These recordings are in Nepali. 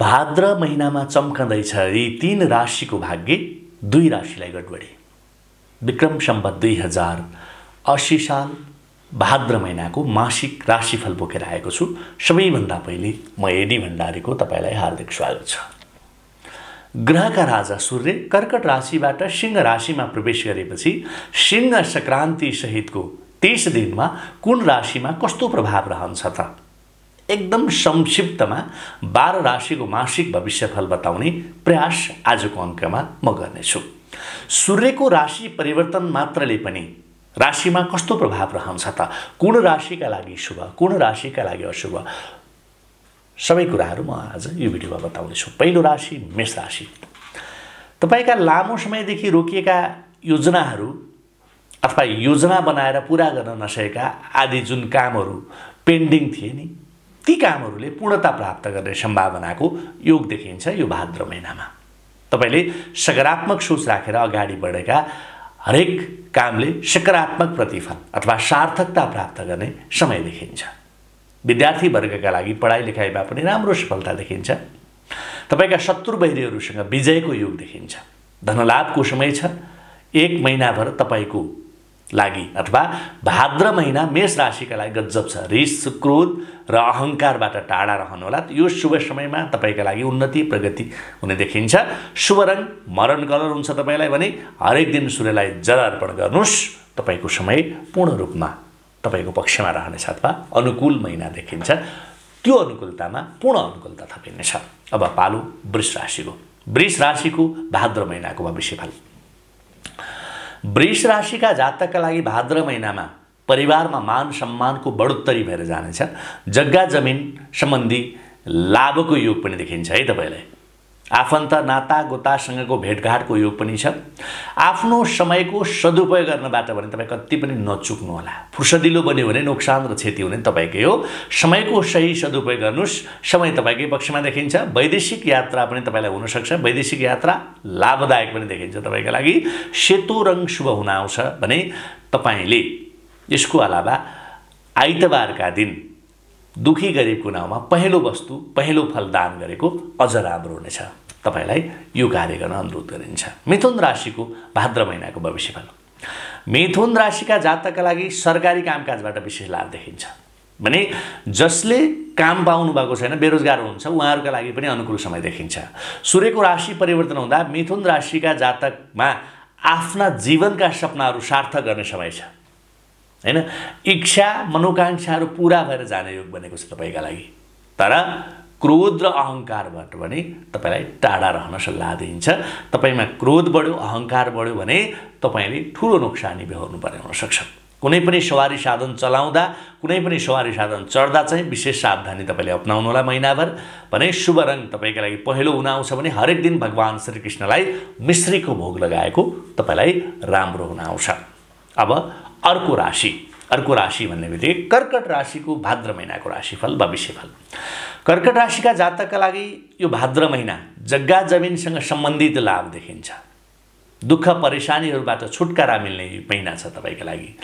भाद्र महिनामा चम्कँदैछ यी तीन राशिको भाग्य दुई राशिलाई गडबडी। विक्रम सम्बत दुई हजार असी साल भाद्र महिनाको मासिक राशिफल बोकेर आएको छु। सबैभन्दा पहिले म एडी भण्डारीको तपाईँलाई हार्दिक स्वागत छ। ग्रहका राजा सूर्य कर्कट राशिबाट सिंह राशिमा प्रवेश गरेपछि सिंह सङ्क्रान्ति सहितको तिस दिनमा कुन राशिमा कस्तो प्रभाव रहन्छ त? एकदम संक्षिप्तमा बाह्र राशिको मासिक भविष्यफल बताउने प्रयास आजको अङ्कमा म गर्नेछु। सूर्यको राशि परिवर्तन मात्रले पनि राशिमा कस्तो प्रभाव रहन्छ त? कुन राशिका लागि शुभ कुन राशिका लागि अशुभ? सबै कुराहरू म आज यो भिडियोमा बताउनेछु। पहिलो राशि मेष राशि। तपाईँका लामो समयदेखि रोकिएका योजनाहरू अथवा योजना बनाएर पुरा गर्न नसकेका आदि जुन कामहरू पेन्डिङ थिए नि ती कामहरूले पूर्णता प्राप्त गर्ने सम्भावनाको योग देखिन्छ यो भाद्र महिनामा। तपाईँले सकारात्मक सोच राखेर अगाडि बढेका हरेक कामले सकारात्मक प्रतिफल अथवा सार्थकता प्राप्त गर्ने समय देखिन्छ। विद्यार्थी वर्गका लागि पढाइ लेखाइमा पनि राम्रो सफलता देखिन्छ। तपाईँका शत्रु बहिरीहरूसँग विजयको योग देखिन्छ। धनलाभको समय छ। एक महिनाभर तपाईँको लागि अथवा भाद्र महिना मेष राशिका लागि गजब छ। रिस क्रोध र अहङ्कारबाट टाढा रहनुहोला यो शुभ समयमा तपाईँका लागि उन्नति प्रगति हुने देखिन्छ। शुभ रङ मरण कलर हुन्छ तपाईँलाई भने हरेक दिन सूर्यलाई जल अर्पण गर्नुहोस्। तपाईँको समय पूर्ण रूपमा तपाईँको पक्षमा रहनेछ अथवा अनुकूल महिना देखिन्छ। त्यो अनुकूलतामा पूर्ण अनुकूलता थपिनेछ। अब पालो वृष राशिको वृष राशिको भाद्र महिनाको भविष्यफल। वृष राशिका जातकका लागि भाद्र महिनामा परिवारमा मान सम्मानको बढोत्तरी भएर जानेछ जग्गा जमिन सम्बन्धी लाभको योग पनि देखिन्छ है तपाईँलाई। आफन्त नाता गोतासँगको भेटघाटको योग पनि छ। आफ्नो समयको सदुपयोग गर्नबाट भने तपाईँ कति पनि नचुक्नुहोला। फुर्सदिलो बन्यो भने नोक्सान र क्षति हुने तपाईँकै हो। समयको सही सदुपयोग गर्नुहोस्। समय तपाईँकै पक्षमा देखिन्छ। वैदेशिक यात्रा पनि तपाईँलाई हुनसक्छ। वैदेशिक यात्रा लाभदायक पनि देखिन्छ तपाईँको लागि। सेतो रङ शुभ हुन आउँछ भने तपाईँले यसको अलावा आइतबारका दिन दुखी गरिबको नाउँमा पहिलो वस्तु पहिलो फल दान गरेको अझ राम्रो हुनेछ। तपाईँलाई यो कार्य गर्न अनुरोध गरिन्छ। मिथुन राशिको भाद्र महिनाको भविष्यफल मिथुन राशिका जातकका लागि सरकारी कामकाजबाट विशेष लाभ देखिन्छ। भने जसले काम पाउनु भएको छैन बेरोजगार हुनुहुन्छ उहाँहरूका लागि पनि अनुकूल समय देखिन्छ। सूर्यको राशि परिवर्तन हुँदा मिथुन राशिका जातकमा आफ्ना जीवनका सपनाहरू सार्थक गर्ने समय छ। होइन? इच्छा मनोकाङ्क्षाहरू पुरा भएर जाने योग बनेको छ तपाईँका लागि। तर क्रोध र अहङ्कारबाट पनि तपाईँलाई टाढा रहन सल्लाह दिइन्छ। तपाईँमा क्रोध बढ्यो अहङ्कार बढ्यो भने तपाईँले ठुलो नोक्सानी बेहोर्नु पर्ने हुनसक्छ। कुनै पनि सवारी साधन चलाउँदा कुनै पनि सवारी साधन चढ्दा चाहिँ विशेष सावधानी तपाईँले अप्नाउनु होला महिनाभर। भने शुभ रङ तपाईँको लागि पहिलो हुन आउँछ भने हरेक दिन भगवान् श्रीकृष्णलाई मिश्रीको भोग लगाएको तपाईँलाई राम्रो हुन आउँछ। अब अर्को राशि अर्को राशि भन्ने बित्तिकै कर्कट राशिको भाद्र महिनाको राशिफल भविष्यफल। कर्कट राशिका जातकका लागि यो भाद्र महिना जग्गा जमिनसँग सम्बन्धित लाभ देखिन्छ। दुःख परेसानीहरूबाट छुटकारा मिल्ने महिना छ तपाईँको लागि।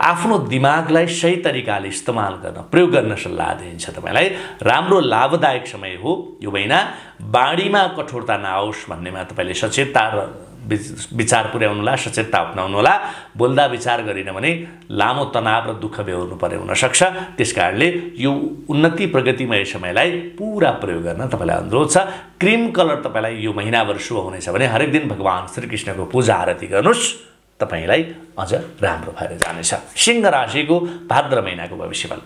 आफ्नो दिमागलाई सही तरिकाले इस्तेमाल गर्न प्रयोग गर्न सल्लाह दिइन्छ तपाईँलाई। राम्रो लाभदायक समय हो यो महिना। बाढीमा कठोरता नआओस् भन्नेमा तपाईँले सचेतता र विचार पुर्याउनुहोला सचेतता अप्नाउनुहोला बोल्दा विचार गरिन भने लामो तनाव र दुःख बेहोर्नु पर्ने हुनसक्छ त्यस कारणले यो उन्नति प्रगतिमय समयलाई पुरा प्रयोग गर्न तपाईँलाई अनुरोध छ। क्रिम कलर तपाईँलाई यो महिनाभर शुभ हुनेछ भने हरेक दिन भगवान् श्रीकृष्णको पूजा आरती गर्नुहोस्। तपाईँलाई अझ राम्रो भएर जानेछ। सिंह राशिको भाद्र महिनाको भविष्यफल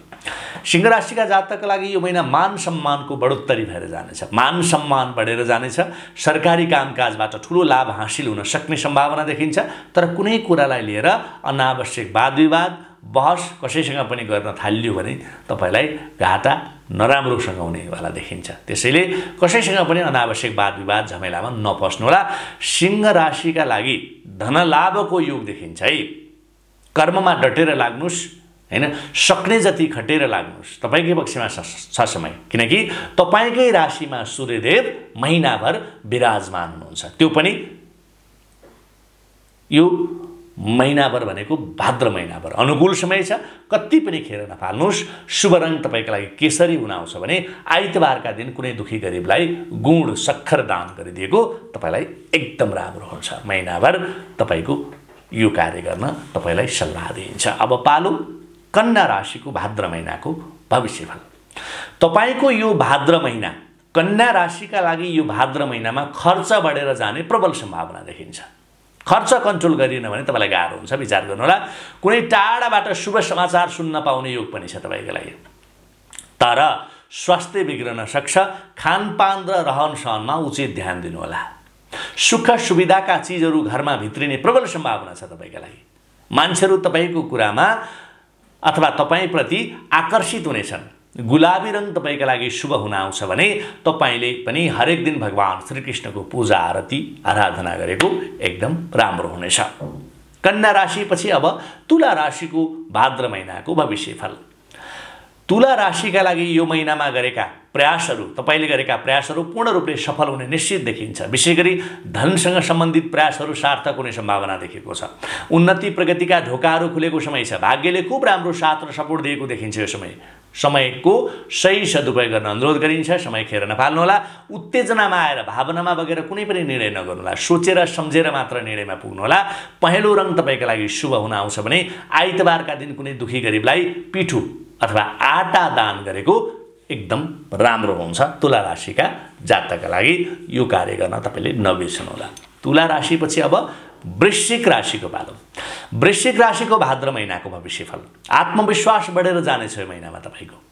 सिंह राशिका जातकका लागि यो महिना मान सम्मानको बढोत्तरी भएर जानेछ। मान सम्मान बढेर जानेछ। सरकारी कामकाजबाट ठुलो लाभ हासिल हुन सक्ने सम्भावना देखिन्छ। तर कुनै कुरालाई लिएर अनावश्यक वाद विवाद बहस कसैसँग पनि गर्न थालियो भने तपाईँलाई घाटा नराम्रोसँग हुनेवाला देखिन्छ। त्यसैले कसैसँग पनि अनावश्यक वाद विवाद झमेलामा नपस्नुहोला। सिंह राशिका लागि धनलाभको योग देखिन्छ है। कर्ममा डटेर लाग्नुहोस् होइन? सक्ने जति खटेर लाग्नुहोस् तपाईँकै पक्षमा छ समय। किनकि तपाईँकै राशिमा सूर्यदेव महिनाभर विराजमान हुनुहुन्छ। त्यो पनि यो महिनाभर भनेको भाद्र महिनाभर। अनुकूल समय छ कति पनि खेर नफाल्नुहोस्। शुभ रङ तपाईँको लागि केसरी हुन आउँछ भने आइतबारका दिन कुनै दुखी गरिबलाई गुण सक्खर दान गरिदिएको तपाईँलाई एकदम राम्रो हुन्छ। महिनाभर तपाईँको यो कार्य गर्न तपाईँलाई सल्लाह दिइन्छ। अब पालो कन्या राशिको भाद्र महिनाको भविष्यफल। तपाईँको यो भाद्र महिना कन्या राशिका लागि यो भाद्र महिनामा खर्च बढेर जाने प्रबल सम्भावना देखिन्छ। खर्च कन्ट्रोल गरिएन भने तपाईँलाई गाह्रो हुन्छ विचार गर्नुहोला। कुनै टाढाबाट शुभ समाचार सुन्न पाउने योग पनि छ तपाईँको लागि। तर स्वास्थ्य बिग्रन सक्छ खानपान र रहन सहनमा उचित ध्यान दिनुहोला। सुख सुविधाका चिजहरू घरमा भित्रिने प्रबल सम्भावना छ तपाईँको लागि। मान्छेहरू तपाईँको कुरामा अथवा तपाईँप्रति आकर्षित हुनेछन्। गुलाबी रङ तपाईँका लागि शुभ हुन आउँछ भने तपाईँले पनि हरेक दिन भगवान् श्रीकृष्णको पूजा आरती आराधना गरेको एकदम राम्रो हुनेछ। कन्या राशिपछि अब तुला राशिको भाद्र महिनाको भविष्यफल तुला राशिका लागि यो महिनामा गरेका प्रयासहरू तपाईँले गरेका प्रयासहरू पूर्ण रूपले सफल हुने निश्चित देखिन्छ। विशेष गरी धनसँग सम्बन्धित प्रयासहरू सार्थक हुने सम्भावना देखेको छ। उन्नति प्रगतिका ढोकाहरू खुलेको समय छ। भाग्यले खुब राम्रो साथ र सपोर्ट दिएको देखिन्छ यो समय। समयको सही सदुपयोग गर्न अनुरोध गरिन्छ समय खेर नफाल्नुहोला। उत्तेजनामा आएर भावनामा बगेर कुनै पनि निर्णय नगर्नुहोला। सोचेर सम्झेर मात्र निर्णयमा पुग्नुहोला। पहेँलो रङ तपाईँको लागि शुभ हुन आउँछ भने आइतबारका दिन कुनै दुखी गरिबलाई पिठु अथवा आटा दान गरेको एकदम राम्रो हुन्छ। तुला राशिका जातका लागि यो कार्य गर्न तपाईँले नबिर्सनुहोला। तुला राशिपछि अब वृश्चिक राशिको पालो। वृश्चिक राशिको भाद्र महिनाको भविष्यफल। आत्मविश्वास बढेर जानेछ यो महिनामा तपाईँको।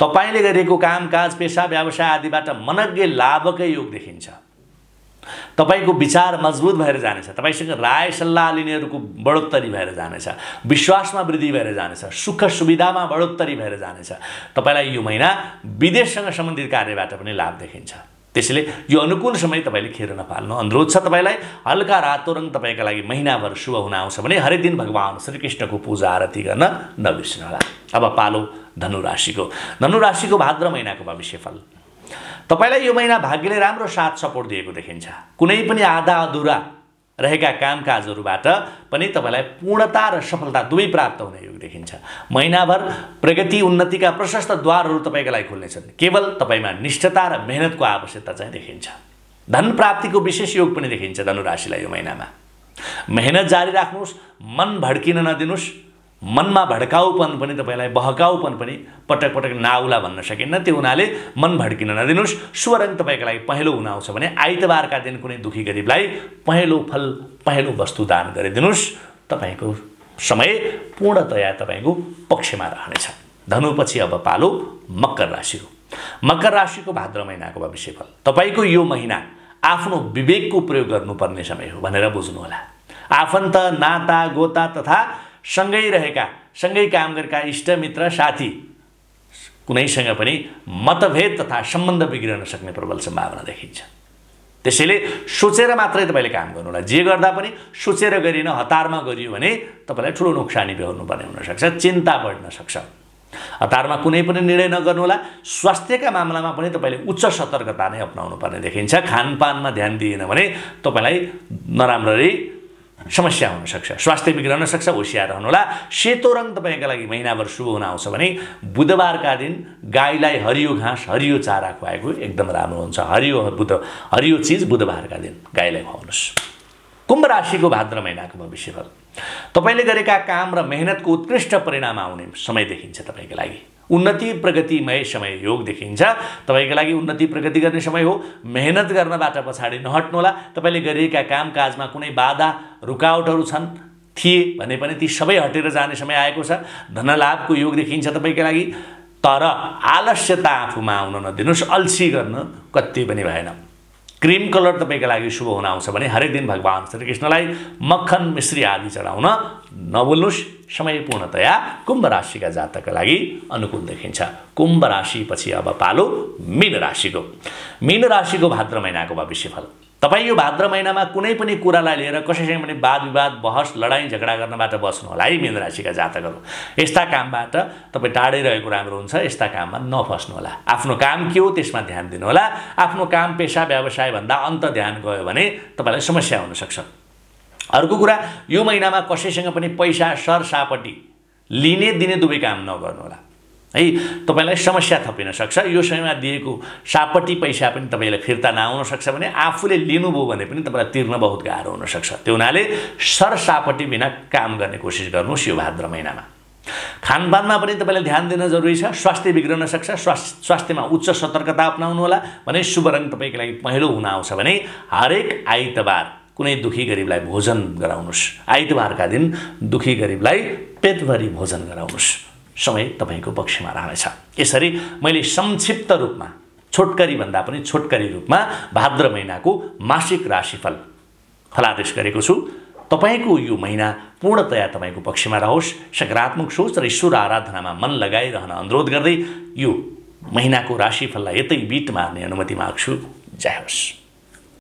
तपाईँले गरेको कामकाज पेसा व्यवसाय आदिबाट मनज्ञ लाभकै योग देखिन्छ। तपाईँको विचार मजबुत भएर जानेछ। तपाईँसँग राय सल्लाह लिनेहरूको बढोत्तरी भएर जानेछ। विश्वासमा वृद्धि भएर जानेछ। सुख सुविधामा बढोत्तरी भएर जानेछ। तपाईँलाई यो महिना विदेशसँग सम्बन्धित कार्यबाट पनि लाभ देखिन्छ। त्यसैले यो अनुकूल समय तपाईँले खेर नपाल्नु अनुरोध छ तपाईँलाई। हल्का रातो रङ तपाईँका लागि महिनाभर शुभ हुन आउँछ भने हरेक दिन भगवान् श्रीकृष्णको पूजा आरती गर्न नबिर्सिनुहोला। अब पालो धनुराशिको। धनुराशिको भाद्र महिनाको भविष्यफल तपाईँलाई यो महिना भाग्यले राम्रो साथ सपोर्ट दिएको देखिन्छ। कुनै पनि आधा अधुरा रहेका कामकाजहरूबाट पनि तपाईँलाई पूर्णता र सफलता दुवै प्राप्त हुने योग देखिन्छ। महिनाभर प्रगति उन्नतिका प्रशस्त द्वारहरू तपाईँको लागि खुल्नेछन्। केवल तपाईँमा निष्ठता र मेहनतको आवश्यकता चाहिँ देखिन्छ। धन प्राप्तिको विशेष योग पनि देखिन्छ धनुराशिलाई यो महिनामा। मेहनत जारी राख्नुहोस् मन भड्किन नदिनुहोस् मनमा भड्काउपन पनि तपाईँलाई बहकाउपन पनि पटक पटक नाउला भन्न सकिन्न त्यो हुनाले मन भड्किन नदिनुहोस्। शुभ रङ तपाईँको लागि पहेँलो हुन आउँछ भने आइतबारका दिन कुनै दुखी गरिबलाई पहेँलो फल पहेँलो वस्तु दान गरिदिनुहोस्। तपाईँको समय पूर्णतया तपाईँको पक्षमा रहनेछ। धनुपछि अब पालो मकर राशि हो मकर राशिको भाद्र महिनाको भविष्यफल। तपाईँको यो महिना आफ्नो विवेकको प्रयोग गर्नुपर्ने समय हो भनेर बुझ्नुहोला। आफन्त नाता गोता तथा सँगै रहेका सँगै काम गरेका इष्टमित्र साथी कुनैसँग पनि मतभेद तथा सम्बन्ध बिग्रन सक्ने प्रबल सम्भावना देखिन्छ। त्यसैले सोचेर मात्रै तपाईँले काम गर्नु होला जे गर्दा पनि सोचेर गरिन हतारमा गरियो भने तपाईँलाई ठुलो नोक्सानी बेहोर्नुपर्ने हुनसक्छ चिन्ता बढ्न सक्छ। हतारमा कुनै पनि निर्णय नगर्नुहोला स्वास्थ्यका मामलामा पनि तपाईँले उच्च सतर्कता नै अप्नाउनु पर्ने देखिन्छ। खानपानमा ध्यान दिएन भने तपाईँलाई नराम्ररी समस्या हुनसक्छ स्वास्थ्य बिग्रन सक्छ होसियार रहनुहोला सेतो रङ तपाईँका लागि महिनाभर शुभ हुन आउँछ भने बुधबारका दिन गाईलाई हरियो घाँस हरियो चारा खुवाएको एकदम राम्रो हुन्छ। हरियो बुध हरियो चिज बुधबारका दिन गाईलाई खुवाउनुहोस्। कुम्भ राशिको भाद्र महिनाको भविष्यफल। तपाईँले गरेका काम र मेहनतको उत्कृष्ट परिणाम आउने समय देखिन्छ तपाईँको लागि। उन्नति प्रगतिमय समय योग देखिन्छ। तपाईँको लागि उन्नति प्रगति गर्ने समय हो। मेहनत गर्नबाट पछाडि नहट्नुहोला। तपाईँले गरिएका कामकाजमा कुनै बाधा रुकावटहरू छन्? थिए भने पनि ती सबै हटेर जाने समय आएको छ। धनलाभको योग देखिन्छ तपाईँको लागि। तर आलस्यता आफूमा आउन नदिनुहोस्। अल्छी गर्न कति पनि भएन। क्रिम कलर तपाईँको लागि शुभ हुन आउँछ भने हरेक दिन भगवान् श्रीकृष्णलाई मक्खन मिश्री आदि चढाउन नबोल्नुहोस् समय पूर्णतया कुम्भ राशिका जातकका लागि अनुकूल देखिन्छ। कुम्भ राशिपछि अब पालो मीन राशिको। मीन राशिको भाद्र महिनाको भविष्यफल। तपाईँ यो भाद्र महिनामा कुनै पनि कुरालाई लिएर कसैसँग पनि वाद विवाद बहस लडाइँ झगडा गर्नबाट बस्नु होला है मीन राशिका जातकहरू। यस्ता कामबाट तपाईँ टाढै रहेको राम्रो हुन्छ यस्ता काममा नफस्नु होला। आफ्नो काम के हो त्यसमा ध्यान दिनुहोला आफ्नो काम पेसा व्यवसायभन्दा अन्त ध्यान गयो भने तपाईँलाई समस्या हुनसक्छ अर्को कुरा यो महिनामा कसैसँग पनि पैसा सरसापट्टि लिने दिने दुवै काम नगर्नुहोला है? तपाईँलाई समस्या थपिन सक्छ। यो समयमा दिएको सापट्टि पैसा पनि तपाईँलाई फिर्ता नआउन सक्छ भने आफूले लिनुभयो भने पनि तपाईँलाई तिर्न बहुत गाह्रो हुनसक्छ त्यो हुनाले सरसापट्टि बिना काम गर्ने कोसिस गर्नुहोस् यो भाद्र महिनामा। खानपानमा पनि तपाईँले ध्यान दिन जरुरी छ। स्वास्थ्य बिग्रन सक्छ। स्वास्थ्य स्वास्थ्यमा उच्च सतर्कता अप्नाउनु होला। भने शुभ रङ तपाईँको लागि पहेँलो हुन आउँछ भने हरेक आइतबार कुनै दुखी गरिबलाई भोजन गराउनुहोस्। आइतबारका दिन दुखी गरिबलाई पेटभरि भोजन गराउनुहोस्। समय तपाईँको पक्षमा रहनेछ। यसरी मैले संक्षिप्त रूपमा छोटकरी भन्दा पनि छोटकरी रूपमा भाद्र महिनाको मासिक राशिफल फलादेश गरेको छु। तपाईँको यो महिना पूर्णतया तपाईँको पक्षमा रहोस् सकारात्मक सोच र ईश्वर आराधनामा मन लगाइरहन अनुरोध गर्दै यो महिनाको राशिफललाई यतै बिट मार्ने अनुमति माग्छु। जय होस्।